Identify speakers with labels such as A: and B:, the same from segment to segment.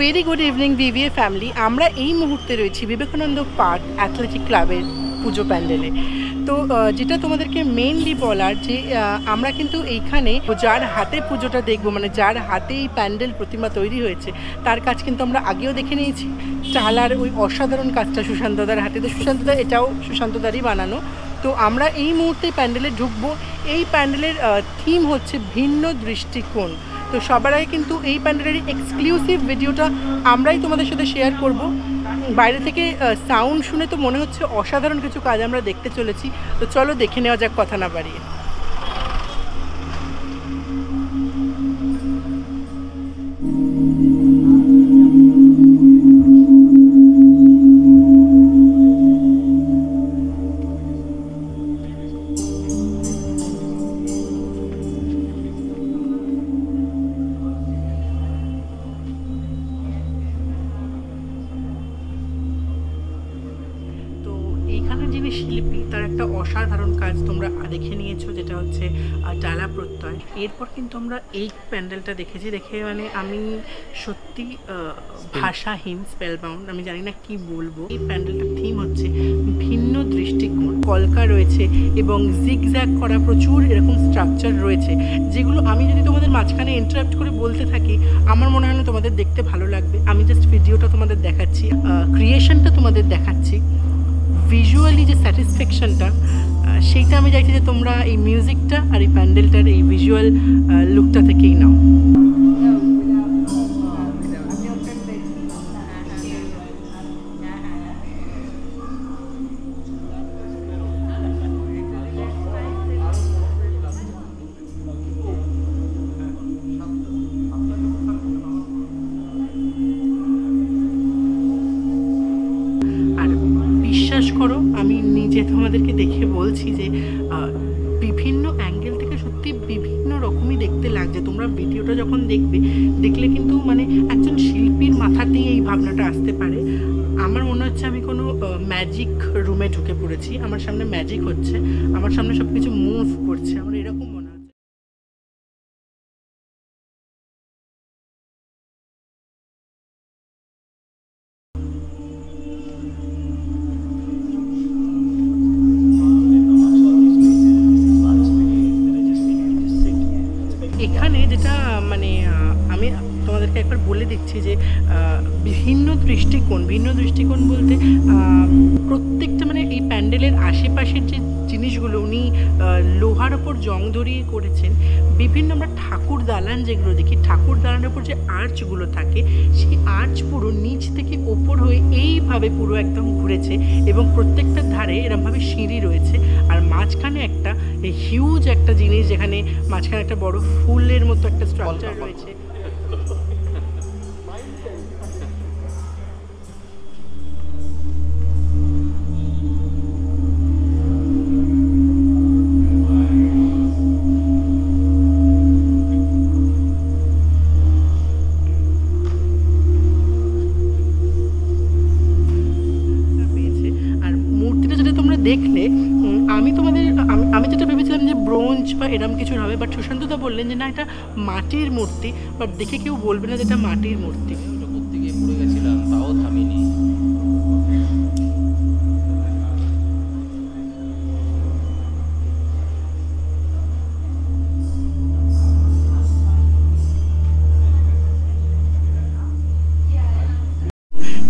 A: Very good evening VVA family আমরা এই মুহূর্তে রয়েছি বিবেকানন্দ পার্ক অ্যাথলেটিক ক্লাবের পুজো প্যান্ডেলে। তো যেটা তোমাদেরকে মেইনলি বলার যে আমরা কিন্তু এইখানে যার হাতে পুজোটা দেখব মানে যার হাতে এই প্যান্ডেল প্রতিমা তৈরি হয়েছে, তার কাজ কিন্তু আমরা আগেও দেখে নিয়েছি। চালার ওই অসাধারণ কাজটা সুশান্তদার হাতে। তো সুশান্তদা এটাও সুশান্তদারই বানানো। তো আমরা এই মুহূর্তে প্যান্ডেলে ঢুকবো। এই প্যান্ডেলের থিম হচ্ছে ভিন্ন দৃষ্টিকোণ। তো সবার আগে কিন্তু এই প্যান্ডেলের এক্সক্লুসিভ ভিডিওটা আমরাই তোমাদের সাথে শেয়ার করব। বাইরে থেকে সাউন্ড শুনে তো মনে হচ্ছে অসাধারণ কিছু কাজ আমরা দেখতে চলেছি। তো চলো দেখে নেওয়া যাক কথা না বাড়িয়ে। শিল্পী তার একটা অসাধারণ কাজ তোমরা দেখে নিয়েছো যেটা হচ্ছে ডালা প্রত্যয়। এরপর কিন্তু আমরা এই প্যান্ডেলটা দেখেছি দেখে মানে আমি সত্যি ভাষাহীন স্পেলবাউন্ড আমি জানি না কি বলব। এই প্যান্ডেলটার থিম হচ্ছে ভিন্ন দৃষ্টিকোণ। কলকা রয়েছে এবং জিগজ্যাগ করা প্রচুর এরকম স্ট্রাকচার রয়েছে যেগুলো আমি যদি তোমাদের মাঝখানে ইন্টারাপ্ট করে বলতে থাকি আমার মনে হয় না তোমাদের দেখতে ভালো লাগবে। আমি জাস্ট ভিডিওটা তোমাদের দেখাচ্ছি ক্রিয়েশনটা তোমাদের দেখাচ্ছি। ভিজুয়ালি যে স্যাটিসফ্যাকশনটা সেইটা আমি চাইছি যে তোমরা এই মিউজিকটা আর এই প্যান্ডেলটার এই ভিজুয়াল লুকটা থেকেই নাও। তোমাদেরকে দেখে বলছি যে বিভিন্ন অ্যাঙ্গেল থেকে সত্যি বিভিন্ন রকমই দেখতে লাগছে। তোমরা ভিডিওটা যখন দেখবে, দেখলে কিন্তু মানে একজন শিল্পীর মাথাতেই এই ভাবনাটা আসতে পারে। আমার মনে হচ্ছে আমি কোনো ম্যাজিক রুমে ঢুকে পড়েছি। আমার সামনে ম্যাজিক হচ্ছে। আমার সামনে সব কিছু মুভ করছে। আমার এরকম এখানে যেটা মানে আমি তোমাদেরকে একবার বলে দিচ্ছি যে ভিন্ন দৃষ্টিকোণ ভিন্ন দৃষ্টিকোণ বলতে প্রত্যেকটা মানে এই প্যান্ডেলের আশেপাশের যে জিনিসগুলো উনি লোহার ওপর জং ধরিয়ে করেছেন। বিভিন্ন আমরা ঠাকুর দালান যেগুলো দেখি ঠাকুর দালানের ওপর যে আর্চগুলো থাকে সেই আর্চ পুরো নিচ থেকে ওপর হয়ে এইভাবে পুরো একদম ঘুরেছে এবং প্রত্যেকটা ধারে এরমভাবে সিঁড়ি রয়েছে। আর মাঝখানে একটা হিউজ একটা জিনিস যেখানে মাঝখানে একটা বড় ফুলের মতো একটা স্ট্রাকচার রয়েছে। আমি তোমাদের আমি যেটা ভেবেছিলাম যে ব্রোঞ্জ বা এরম কিছুর হবে বাট সুশান্তদা বললেন যে না এটা মাটির মূর্তি বাট দেখে কেউ বলবে না যে এটা মাটির মূর্তি।
B: ওটা করতে গিয়ে পড়ে গেছিলাম তাও থামিনি।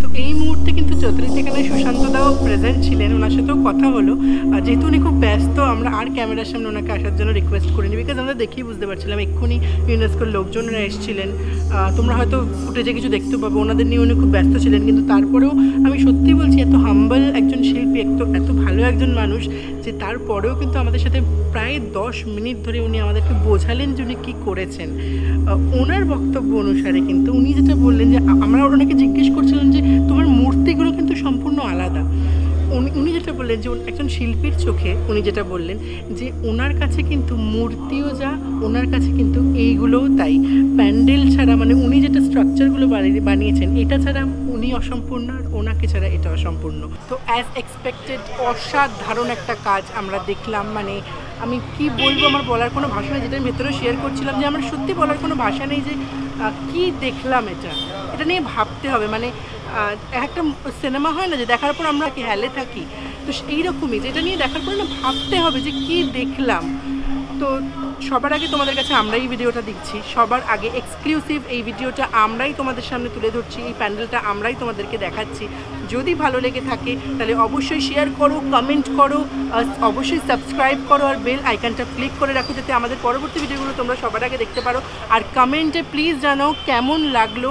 A: তো এই মুহূর্তে কিন্তু চতুর্থ এখানে সুশান্তদাও প্রেজেন্ট ছিলেন, ওনার সাথেও কথা হলো। যেহেতু উনি খুব ব্যস্ত, আমরা আর ক্যামেরার সামনে ওনাকে আসার জন্য রিকোয়েস্ট করিনি বিকজ আমরা দেখেই বুঝতে পারছিলাম এক্ষুনি ইউনেস্কোর লোকজনরা এসেছিলেন। তোমরা হয়তো ফুটেজে কিছু দেখতে পাবো, ওনাদের নিয়ে উনি খুব ব্যস্ত ছিলেন, কিন্তু তারপরেও আমি সত্যি বলছি, এত হাম্বল একজন শিল্পী, এত এত ভালো একজন মানুষ যে তারপরেও কিন্তু আমাদের সাথে প্রায় দশ মিনিট ধরে উনি আমাদেরকে বোঝালেন যে উনি কী করেছেন। ওনার বক্তব্য অনুসারে কিন্তু উনি যেটা বললেন যে আমরা ওনাকে জিজ্ঞেস করছিলাম যে, তোমার মূর্তিগুলো কিন্তু সম্পূর্ণ আলাদা। উনি উনি যেটা বললেন যে একজন শিল্পীর চোখে উনি যেটা বললেন যে ওনার কাছে কিন্তু মূর্তিও যা ওনার কাছে কিন্তু এইগুলোও তাই। প্যান্ডেল ছাড়া মানে উনি যেটা স্ট্রাকচারগুলো বানিয়েছেন, এটা ছাড়া উনি অসম্পূর্ণ আর ওনাকে ছাড়া এটা অসম্পূর্ণ। তো অ্যাজ এক্সপেক্টেড অসাধারণ একটা কাজ আমরা দেখলাম। মানে আমি কি বলব আমার বলার কোনো ভাষা নেই, যেটা আমি ভেতরে শেয়ার করছিলাম যে আমার সত্যি বলার কোনো ভাষা নেই যে কি দেখলাম এটা? এটা নিয়ে ভাবতে হবে। মানে একটা সিনেমা হয় না যে দেখার পর আমরা কি হ্যালে থাকি? তো এইরকমই যেটা নিয়ে দেখার পর না ভাবতে হবে যে কি দেখলাম। তো সবার আগে তোমাদের কাছে আমরা এই ভিডিওটা দিচ্ছি। সবার আগে এক্সক্লুসিভ এই ভিডিওটা আমরাই তোমাদের সামনে তুলে ধরছি, এই প্যান্ডেলটা আমরাই তোমাদেরকে দেখাচ্ছি। যদি ভালো লেগে থাকে, তাহলে অবশ্যই শেয়ার করো কমেন্ট করো অবশ্যই সাবস্ক্রাইব করো, আর বেল আইকনটা ক্লিক করে রাখো, যাতে আমাদের পরবর্তী ভিডিওগুলো তোমরা সবার আগে দেখতে পারো। আর কমেন্টে প্লিজ জানাও কেমন লাগল।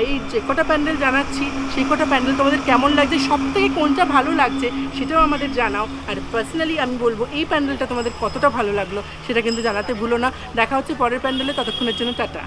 A: এই যে কটা প্যান্ডেল জানাচ্ছি, সেই কটা প্যান্ডেল তোমাদের কেমন লাগছে, সব থেকে কোনটা ভালো লাগছে, সেটাও আমাদের জানাও। আর পার্সোনালি আমি বলব, এই প্যান্ডেলটা তোমাদের কতটা ভালো লাগল, সেটা কিন্তু জানাতে ভুলো না। দেখা হচ্ছে পরের প্যান্ডেলে ততক্ষণের জন্য টাটা।